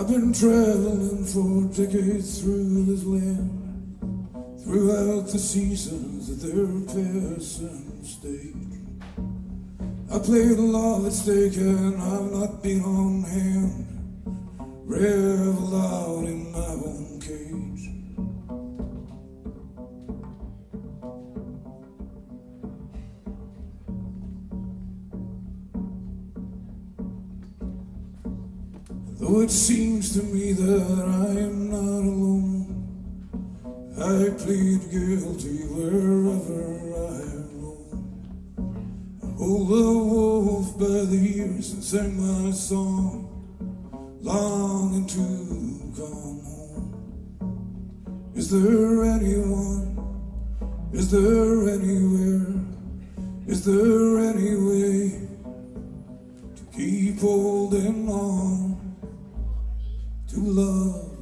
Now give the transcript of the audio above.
I've been traveling for decades through this land, throughout the seasons of their passing stage. I played a lot at stake and I've not been on hand, reveled Though it seems to me that I am not alone, I plead guilty wherever I roam. I hold the wolf by the ears and sing my song, longing to come home. Is there anyone? Is there anywhere? Is there any way to keep holding on? To love